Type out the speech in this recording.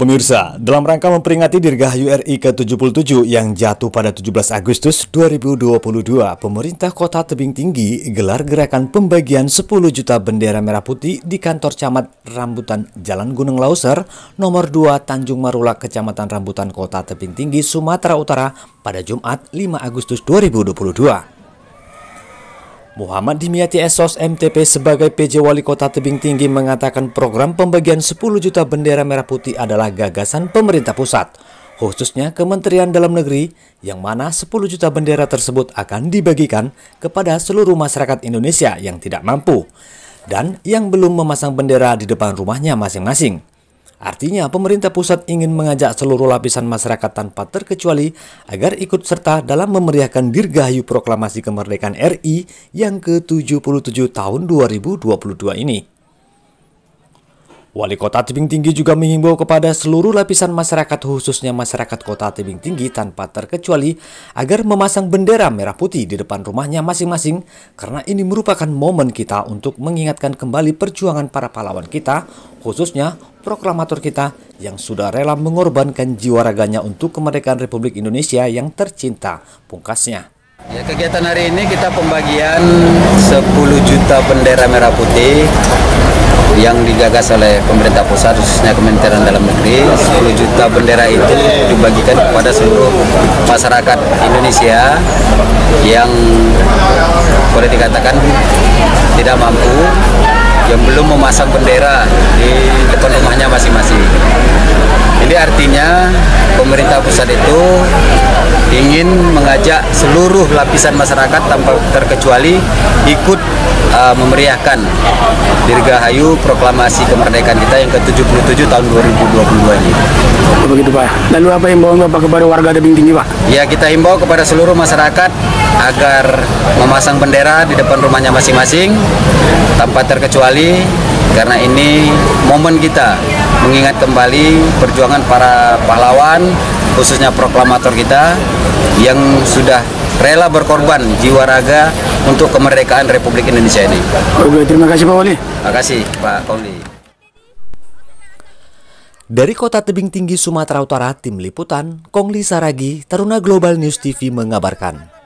Pemirsa, dalam rangka memperingati Dirgahayu RI ke-77 yang jatuh pada 17 Agustus 2022, pemerintah kota Tebing Tinggi gelar gerakan pembagian 10 juta bendera merah putih di kantor camat Rambutan Jalan Gunung Lauser, nomor 2 Tanjung Marulak, Kecamatan Rambutan, Kota Tebing Tinggi, Sumatera Utara pada Jumat 5 Agustus 2022. Muhammad Dimyati Esos MTP sebagai PJ Wali Kota Tebing Tinggi mengatakan program pembagian 10 juta bendera merah putih adalah gagasan pemerintah pusat, khususnya Kementerian Dalam Negeri, yang mana 10 juta bendera tersebut akan dibagikan kepada seluruh masyarakat Indonesia yang tidak mampu dan yang belum memasang bendera di depan rumahnya masing-masing. Artinya, pemerintah pusat ingin mengajak seluruh lapisan masyarakat tanpa terkecuali agar ikut serta dalam memeriahkan Dirgahayu Proklamasi Kemerdekaan RI yang ke-77 tahun 2022 ini. Wali Kota Tebing Tinggi juga mengimbau kepada seluruh lapisan masyarakat khususnya masyarakat Kota Tebing Tinggi tanpa terkecuali agar memasang bendera merah putih di depan rumahnya masing-masing karena ini merupakan momen kita untuk mengingatkan kembali perjuangan para pahlawan kita khususnya proklamator kita yang sudah rela mengorbankan jiwa raganya untuk kemerdekaan Republik Indonesia yang tercinta pungkasnya. Ya, kegiatan hari ini kita pembagian 10 juta bendera merah putih yang digagas oleh pemerintah pusat khususnya Kementerian Dalam Negeri 10 juta bendera itu dibagikan kepada seluruh masyarakat Indonesia yang boleh dikatakan tidak mampu yang belum memasang bendera di depan rumahnya masing-masing. Jadi artinya pemerintah pusat itu ingin mengajak seluruh lapisan masyarakat tanpa terkecuali ikut uh, memeriahkan Dirgahayu Proklamasi Kemerdekaan kita yang ke-77 tahun 2022 ini. Begitu Pak. Lalu apa himbauan Bapak kepada warga Tebing Tinggi Pak? Ya kita himbau kepada seluruh masyarakat agar memasang bendera di depan rumahnya masing-masing tanpa terkecuali karena ini momen kita mengingat kembali perjuangan para pahlawan khususnya proklamator kita yang sudah rela berkorban jiwa raga untuk kemerdekaan Republik Indonesia ini. Oke, terima kasih Pak Wali. Terima kasih Pak Kauli. Dari kota tebing tinggi Sumatera Utara, tim liputan Kongli Saragi, Taruna Global News TV mengabarkan.